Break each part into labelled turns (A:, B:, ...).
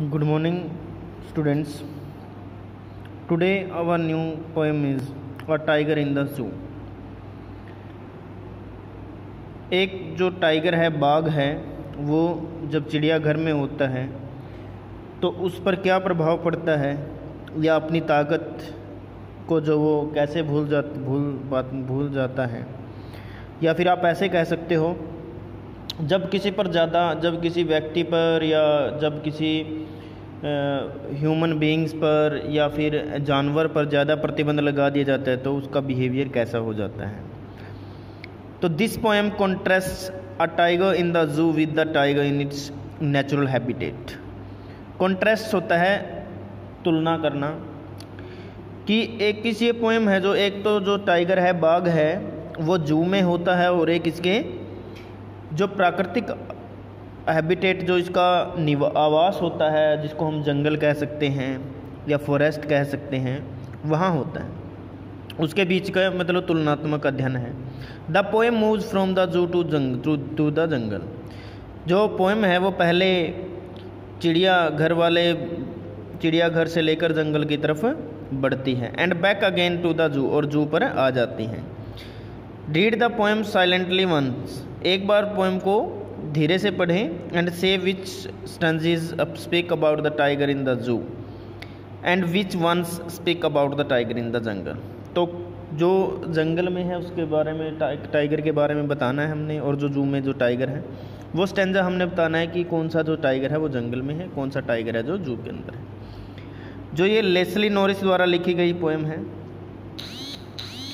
A: Good morning, students. Today, our new poem is A Tiger in the Zoo. एक जो tiger है बाघ है वो जब चिड़ियाघर में होता है तो उस पर क्या प्रभाव पड़ता है या अपनी ताकत को जो वो कैसे भूल जा भूल बात भूल जाता है या फिर आप ऐसे कह सकते हो जब किसी पर ज़्यादा, जब किसी व्यक्ति पर या जब किसी ह्यूमन बीइंग्स पर या फिर जानवर पर ज़्यादा प्रतिबंध लगा दिया जाता है तो उसका बिहेवियर कैसा हो जाता है? तो this poem contrast a tiger in the zoo with the tiger in its natural habitat contrast होता है तुलना करना कि एक किसी पोएम है जो, एक तो जो टाइगर है, बाघ है, वो जू में होता है और एक इसके जो प्राकृतिक हैबिटेट जो इसका आवास होता है, जिसको हम जंगल कह सकते हैं या फॉरेस्ट कह सकते हैं, वहाँ होता है। उसके बीच का मतलब तुलनात्मक अध्ययन है। The poem move from the zoo to jung to the jungle जो पोएम है, वो पहले चिड़िया घर वाले चिड़ियाघर से लेकर जंगल की तरफ़ बढ़ती है। And back again to the zoo और जू पर आ जाती हैं। Read the poem silently once एक बार पोएम को धीरे से पढ़ें and say which stanzas speak about the tiger in the zoo and which ones speak about the tiger in the jungle तो जो जंगल में है, उसके बारे में टाइगर के बारे में बताना है हमने और जो जू में जो टाइगर है, वो स्टेंजा हमने बताना है कि कौन सा जो टाइगर है, वो जंगल में है, कौन सा टाइगर है जो जू के अंदर है। जो ये लेसली नॉरिस द्वारा लिखी गई पोएम है,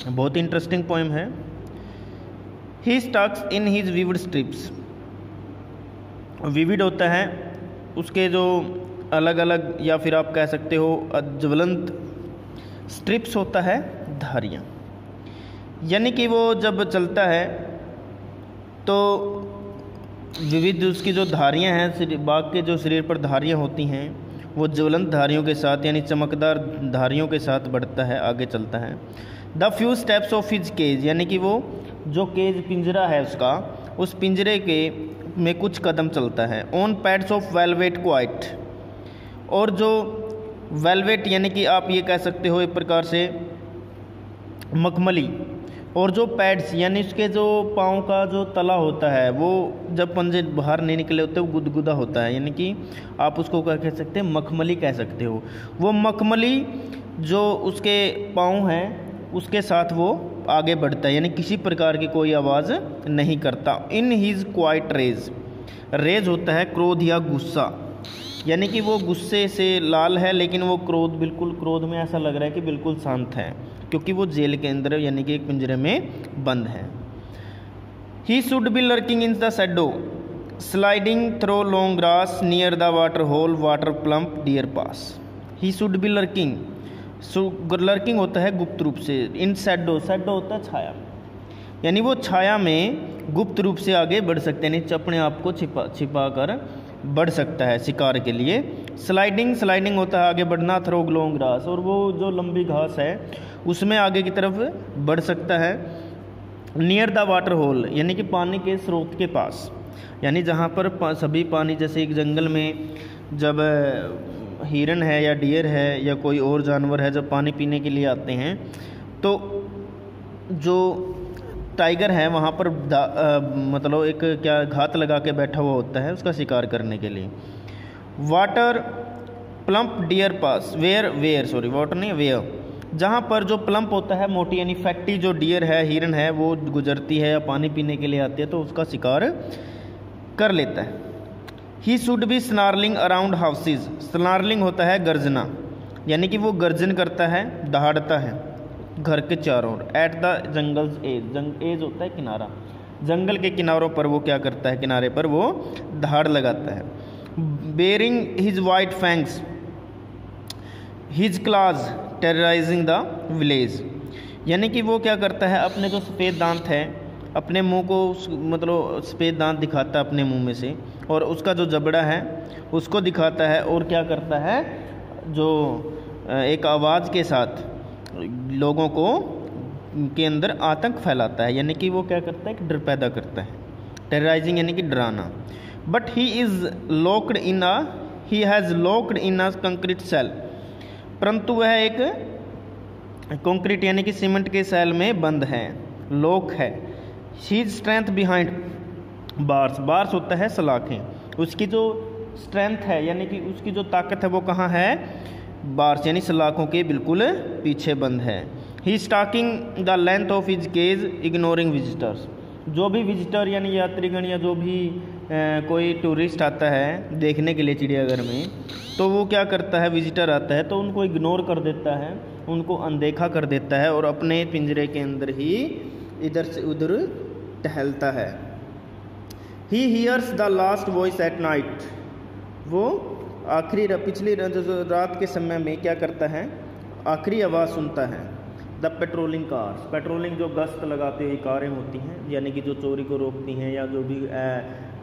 A: बहुत इंटरेस्टिंग पोएम है। He stalks in his vivid stripes vivid होता है, उसके जो अलग अलग या फिर आप कह सकते हो ज्वलंत स्ट्रिप्स होता है, धारियाँ। यानी कि वो जब चलता है तो विविध उसकी जो धारियाँ हैं बाघ के जो शरीर पर धारियाँ होती हैं, वो ज्वलंत धारियों के साथ, यानी चमकदार धारियों के साथ बढ़ता है, आगे चलता है। The few steps of his cage यानी कि वो जो केज पिंजरा है उसका, उस पिंजरे के में कुछ कदम चलता है। On pads of velvet quiet और जो वेलवेट यानी कि आप ये कह सकते हो एक प्रकार से मखमली। और जो पैड्स यानी उसके जो पाँव का जो तला होता है, वो जब पंजे बाहर नहीं निकले होते, वो गुदगुदा होता है। यानी कि आप उसको क्या कह सकते हैं? मखमली कह सकते हो। वो मखमली जो उसके पाँव हैं, उसके साथ वो आगे बढ़ता है, यानी किसी प्रकार की कोई आवाज़ नहीं करता। In his quiet rage rage होता है क्रोध या गुस्सा। यानी कि वो गुस्से से लाल है, लेकिन वो क्रोध, बिल्कुल क्रोध में ऐसा लग रहा है कि बिल्कुल शांत है, क्योंकि वो जेल के अंदर, यानी कि एक पिंजरे में बंद है। He should be lurking in the shadow sliding through long grass near the water hole water plump deer pass he should be lurking lurking होता है गुप्त रूप से। इन सैडो सेडो होता है छाया। यानी वो छाया में गुप्त रूप से आगे बढ़ सकते हैं अपने आप को छिपा छिपा कर बढ़ सकता है शिकार के लिए। स्लाइडिंग स्लाइडिंग होता है आगे बढ़ना थ्रो ग्लोंग ग्रास और वो जो लंबी घास है उसमें आगे की तरफ़ बढ़ सकता है। नियर द वाटर होल यानी कि पानी के स्रोत के पास। यानी जहाँ पर पा, सभी पानी जैसे एक जंगल में जब हिरन है या डियर है या कोई और जानवर है जब पानी पीने के लिए आते हैं तो जो टाइगर है वहाँ पर आ, मतलब एक क्या घात लगा के बैठा हुआ होता है उसका शिकार करने के लिए। Water plump deer pass where where sorry water नहीं वेयर जहाँ पर जो प्लम्प होता है मोटी यानी फैक्टी जो डियर है हिरन है वो गुजरती है या पानी पीने के लिए आती है तो उसका शिकार कर लेता है। He should be snarling around houses snarling होता है गर्जना। यानी कि वो गर्जन करता है, दहाड़ता है। घर के चारों ओर। At the jungle's edge jung edge होता है किनारा। जंगल के किनारों पर वो क्या करता है? किनारे पर वो दहाड़ लगाता है। Baring his white fangs his claws terrorising the village यानी कि वो क्या करता है? अपने जो सफ़ेद दांत है अपने मुँह को मतलब सफ़ेद दांत दिखाता है अपने मुँह में से, और उसका जो जबड़ा है, उसको दिखाता है, और क्या करता है, जो एक आवाज़ के साथ लोगों को, के अंदर आतंक फैलाता है, यानी कि वो क्या करता है कि डर पैदा करता है टेरराइजिंग यानी कि डराना। But he is locked in a he has locked in a concrete cell परंतु वह एक कंक्रीट यानी कि सीमेंट के सेल में बंद है लॉक है। His strength behind bars bars होता है सलाखें। उसकी जो स्ट्रेंथ है यानी कि उसकी जो ताकत है वो कहाँ है? बार्स यानी सलाखों के बिल्कुल पीछे बंद है। He stalking the length of his cage ignoring visitors जो भी विजिटर यानी यात्रीगण या जो भी ए, कोई टूरिस्ट आता है देखने के लिए चिड़ियाघर में तो वो क्या करता है? विजिटर आता है तो उनको इग्नोर कर देता है उनको अनदेखा कर देता है और अपने पिंजरे के अंदर ही इधर से उधर टहलता है। He hears the last voice at night वो आखिरी पिछली रात के समय में क्या करता है? आखिरी आवाज़ सुनता है। द पेट्रोलिंग कार्स पेट्रोलिंग जो गश्त लगाते हुए कारें होती हैं, यानी कि जो चोरी को रोकती हैं या जो भी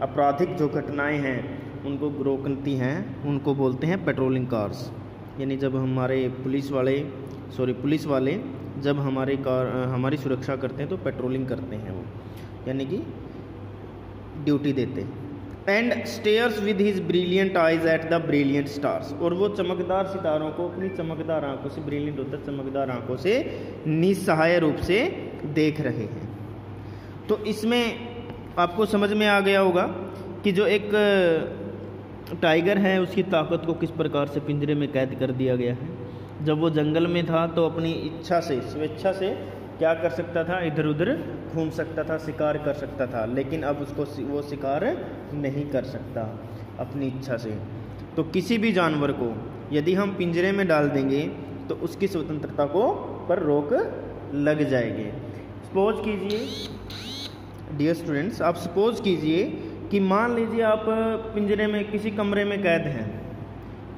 A: आपराधिक जो घटनाएँ हैं, उनको रोकती हैं, उनको बोलते हैं पेट्रोलिंग कार्स यानी जब हमारे पुलिस वाले सॉरी पुलिस वाले जब हमारे कार हमारी सुरक्षा करते हैं तो पेट्रोलिंग करते हैं वो। यानी कि ड्यूटी देते। And stares with his brilliant eyes at the brilliant stars और वो चमकदार सितारों को, अपनी चमकदार आँखों से ब्रिलियंट होता है, चमकदार आँखों से निसहाय रूप से देख रहे हैं। तो इसमें आपको समझ में आ गया होगा कि जो एक टाइगर है, उसकी ताकत को किस प्रकार से पिंजरे में कैद कर दिया गया है। जब वो जंगल में था तो अपनी इच्छा से, स्वेच्छा से क्या कर सकता था? इधर उधर घूम सकता था, शिकार कर सकता था, लेकिन अब उसको वो शिकार नहीं कर सकता अपनी इच्छा से। तो किसी भी जानवर को यदि हम पिंजरे में डाल देंगे तो उसकी स्वतंत्रता को पर रोक लग जाएगी। सपोज़ कीजिए डियर स्टूडेंट्स आप सपोज़ कीजिए कि मान लीजिए आप पिंजरे में, किसी कमरे में कैद हैं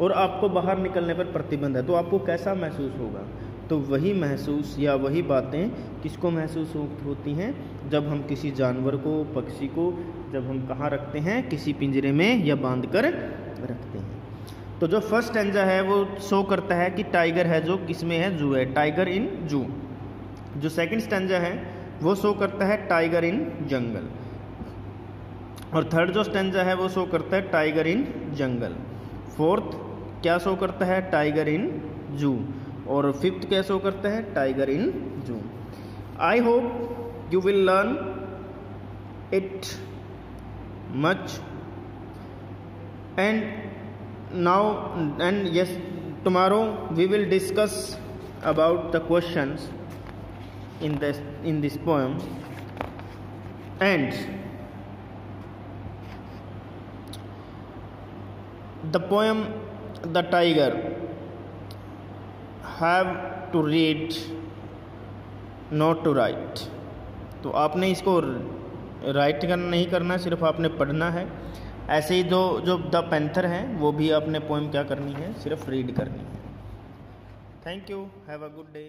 A: और आपको बाहर निकलने पर प्रतिबंध है तो आपको कैसा महसूस होगा? तो वही महसूस या वही बातें किसको महसूस हो, होती हैं? जब हम किसी जानवर को पक्षी को जब हम कहाँ रखते हैं? किसी पिंजरे में या बाँध कर रखते हैं। तो जो फ़र्स्ट एंजा है वो शो करता है कि टाइगर है जो किसमें है? जू है। टाइगर इन जू जो सेकंड स्टेंजा है वो शो करता है टाइगर इन जंगल और थर्ड जो स्टेंजा है वो शो करता है टाइगर इन जंगल फोर्थ क्या शो करता है? टाइगर इन जू और फिफ्थ क्या शो करता है? Tiger in zoo I hope you will learn it much and now and yes tomorrow we will discuss about the questions in this in this poem. And the poem, the tiger. Have to read not to write तो आपने इसको right करना, नहीं करना, सिर्फ़ आपने पढ़ना है। ऐसे ही दो, जो द पेंथर हैं, वो भी आपने पोएम क्या करनी है? सिर्फ़ रीड करनी है। Thank you have a good day